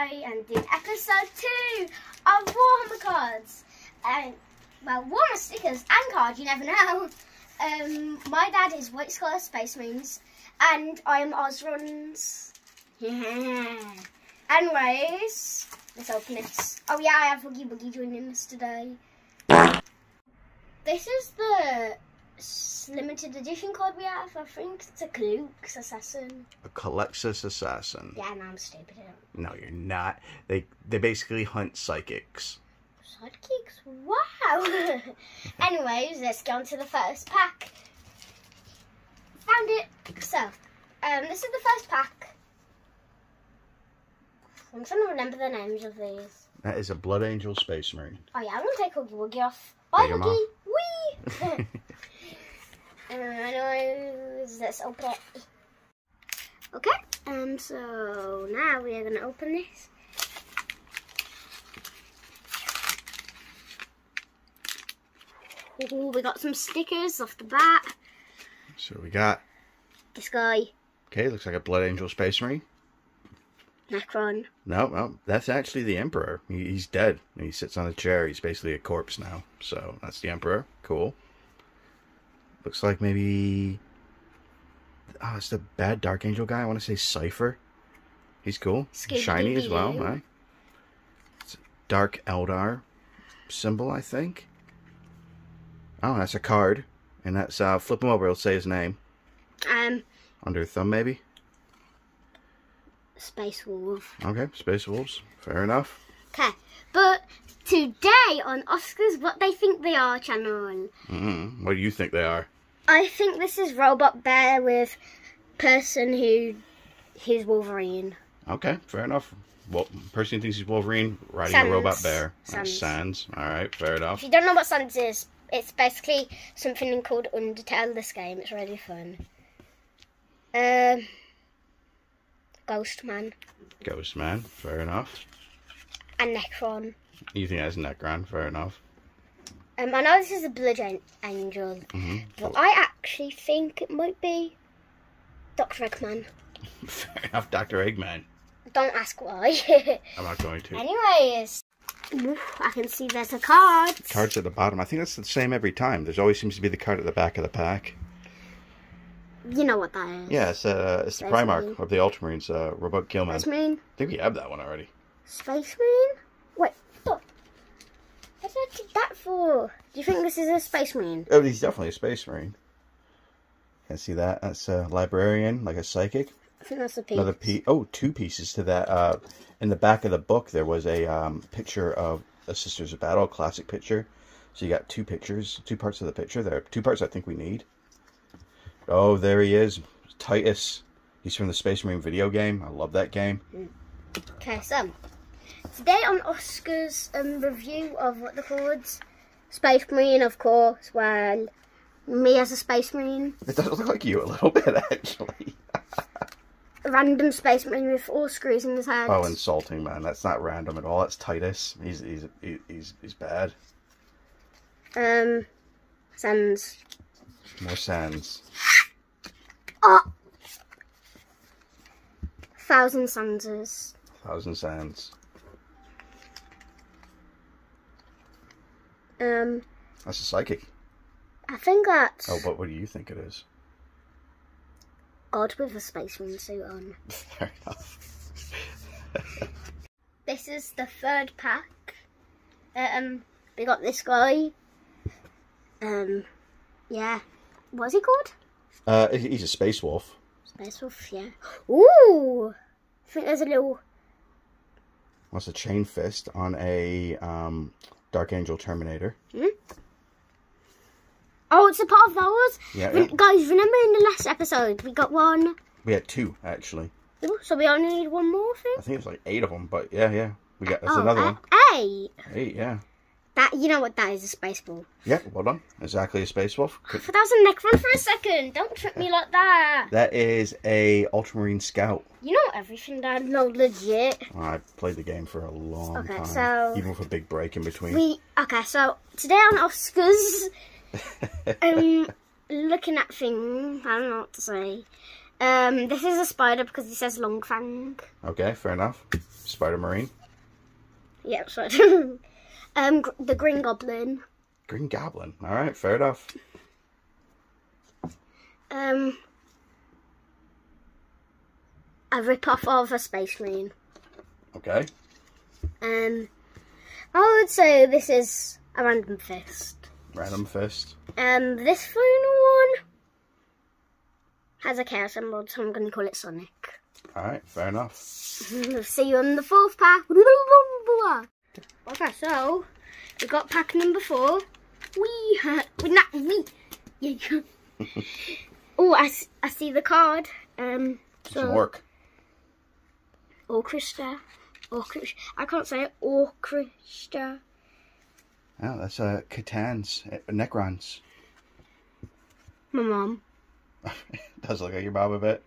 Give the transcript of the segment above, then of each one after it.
Am doing episode two of Warhammer cards. And, well, Warhammer stickers and cards, you never know. Um, my dad is White Scholar Space Marines, and I am Osrun's. Yeah. Anyways, let's open this. Oh, yeah, I have Huggy Boogie joining us today. This is the limited edition card we have. I think it's a Kalux Assassin. A Culexus assassin. Yeah, no, I'm stupid. No, you're not. They they basically hunt psychics. Psychics? Wow! Anyways, let's go on to the first pack. Found it. So, um, this is the first pack. I'm trying to remember the names of these. That is a Blood Angel Space Marine. Oh yeah, I'm gonna take Huggy Wuggy off. Bye, Take 'em Huggy! Whee! Uh, anyways, let's open it. Okay, um, so now we are gonna open this. Ooh, we got some stickers off the bat. so we got This guy, okay, looks like a Blood Angel Space Marine. Necron. No, no, that's actually the Emperor. He, he's dead. He sits on a chair. He's basically a corpse now. So that's the Emperor. Cool. Looks like maybe. Oh, it's the bad Dark Angel guy. I want to say Cypher. He's cool. Shiny as well, right? It's a Dark Eldar symbol, I think. Oh, that's a card. And that's, uh, flip him over, it'll say his name. Um, Under thumb, maybe? Space Wolf. Okay, Space Wolves. Fair enough. Okay, but today on Oscars What They Think They Are channel, mm What do you think they are? I think this is Robot Bear with person who who's Wolverine. Okay, fair enough. Well, person thinks he's Wolverine riding Sans. a robot bear. Sans. Sans. All right, fair enough. If you don't know what Sans is, it's basically something called Undertale. This game, it's really fun. Um, Ghost Man Ghost Man. Fair enough. And Necron. You think that's Necron? Fair enough. Um, I know this is a Blood An- Angel, hmm but I actually think it might be Doctor Eggman. Fair enough, Doctor Eggman. Don't ask why. I'm not going to. Anyways, oof, I can see there's a card. Cards at the bottom. I think that's the same every time. There's always seems to be the card at the back of the pack. You know what that is. Yeah, it's uh, it's the Space Primarch of the Ultramarines, uh, Roboute Guilliman. Space Marine. I think we have that one already. Space Marine? Wait, stop. What did I do that for? Do you think this is a Space Marine? Oh, he's definitely a Space Marine. Can see that? That's a librarian, like a psychic. I think that's a piece. Another piece. Oh, two pieces to that. Uh, in the back of the book, there was a um, picture of a Sisters of Battle, classic picture. So you got two pictures, two parts of the picture there. are Two parts I think we need. Oh, there he is, Titus. He's from the Space Marine video game. I love that game. Okay, so today on Oscar's um, review of what the called Space Marine, of course. Well, me as a Space Marine, It does look like you a little bit, actually. random Space Marine with all screws in his head. Oh, insulting, man. That's not random at all. That's Titus. He's he's he- he's he's bad. Um, Sans. More sands. Oh, Thousand Sanses. Thousand sands. Um, That's a psychic. I think that's Oh, but what do you think it is? God with a Space suit on. Fair enough. This is the third pack. Um, we got this guy. Um, yeah. What's he called? Uh, he's a space wolf. Space Wolf, yeah. Ooh! I think there's a little. What's a chain fist on a um, Dark Angel Terminator? Oh, it's a part of those. Yeah, Re- yeah. Guys, remember in the last episode we got one. We had two actually. Ooh, so we only need one more thing. I think it was like eight of them, but yeah, yeah. We got that's oh, another uh, one. Eight. Eight, yeah. That you know what that is? A space ball. Yeah, well done. Exactly a space wolf. Could- that was a Necron for a second. Don't trick me like that. That is a Ultramarine Scout. You know everything that I know legit. I played the game for a long Okay, time, so- even with a big break in between. We okay. So today on Oscars, um, looking at things. I don't know what to say. Um, this is a spider because it says long fang. okay, fair enough. Spider Marine. Yeah, sorry. Um, gr- the Green Goblin. Green Goblin. All right, fair enough. Um, a rip-off of a Space Marine. Okay. Um, I would say this is a random fist. Random Fist. Um, this final one has a chaos emerald, so I'm going to call it Sonic. All right, fair enough. See you on the fourth pack. Okay, so we got pack number four. We we not we. Yeah. oh, I see the card. Um, Some so work. orchestra, orchestra. I can't say it. Orchestra. Oh, that's uh, C'tan's, uh, Necrons. My mom. Does look like your mom a bit.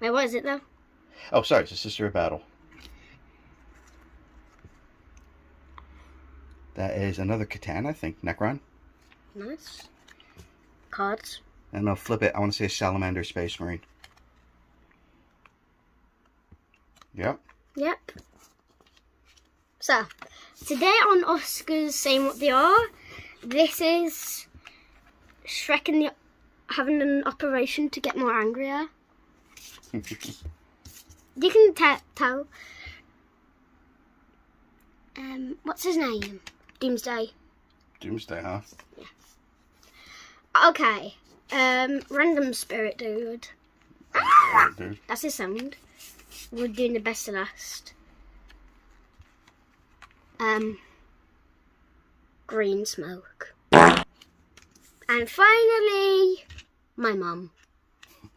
Wait, what is it though? Oh, sorry, it's a Sister of Battle. That is another C'tan, I think. Necron. Nice. Cards. And I'll flip it. I want to say a Salamander Space Marine. Yep. Yep. So, today on Oscars saying what they are, this is Shrek and the having an operation to get more angrier. You can te- tell. Um, what's his name? Doomsday. Doomsday, huh? Yeah. Okay. Um, random spirit dude. Alright, dude. That's his sound. We're doing the best to last. Um, green smoke. And finally, my mum.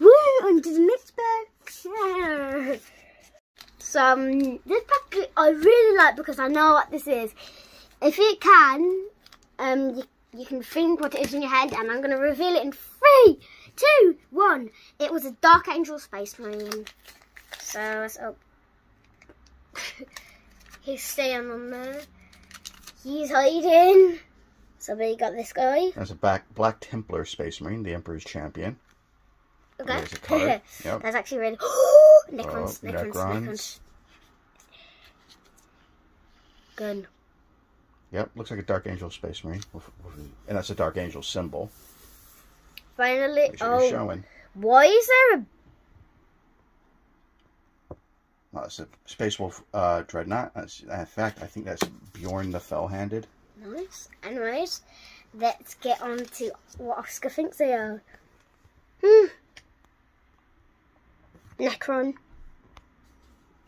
Woo! Onto the next pack. Yeah. So um, this pack I really like because I know what this is. If you can, um, you, you can think what it is in your head, and I'm going to reveal it in three, two, one. It was a Dark Angel Space Marine. So let's up. He's staying on there. He's hiding. So we got this guy. There's a back, Black Templar Space Marine, the Emperor's Champion. Okay. There's a card. Yep. That's actually really. Necrons, Oh, Necrons, Necrons. Necrons. Gun. Yep, looks like a Dark Angel Space Marine. And that's a Dark Angel symbol. Finally, oh, showing. why is there a Oh, it's a Space Wolf uh, Dreadnought. That's, in fact, I think that's Bjorn the Fell-Handed. Nice. Anyways, let's get on to what Oscar thinks they are. Hmm. Necron.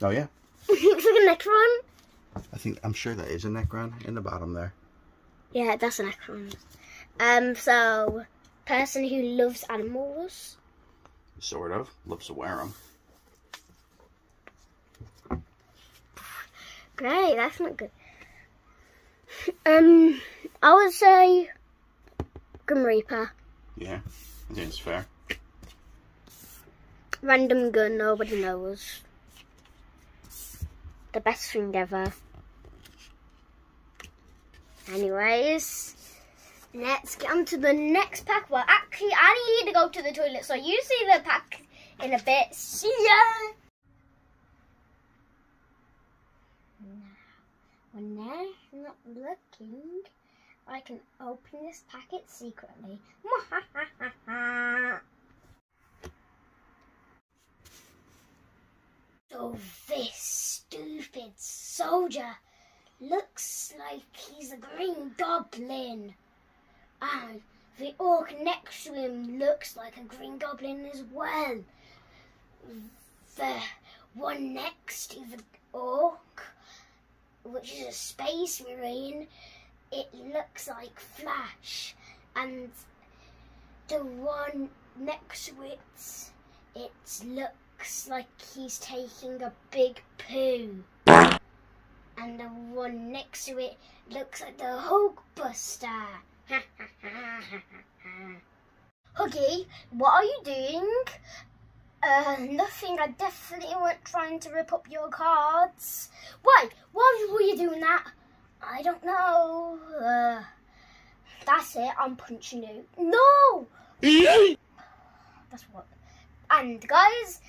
Oh, yeah. Looks like a Necron. I think, I'm sure that is a Necron in the bottom there. Yeah, that's a Necron. Um, so, person who loves animals. Sort of. Loves to wear them. Great, that's not good. Um, I would say Grim Reaper. Yeah, I think it's fair. Random gun, nobody knows. The best thing ever. Anyways, let's get on to the next pack. Well, actually, I need to go to the toilet, so you see the pack in a bit. See ya! When they're not looking, I can open this packet secretly. So this stupid soldier looks like he's a green goblin. And the orc next to him looks like a green goblin as well. The one next to the orc, which is a space marine, it looks like Flash. And the one next to it, it looks like he's taking a big poo. And the one next to it looks like the Hulkbuster. Huggy, what are you doing? Uh, nothing. I definitely weren't trying to rip up your cards. Why? Why were you doing that? I don't know. Uh, that's it. I'm punching you. No! That's what. And guys,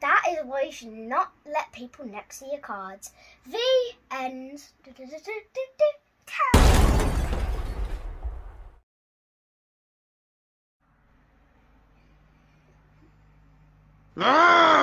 that is why you should not let people next to your cards. The end. Ah!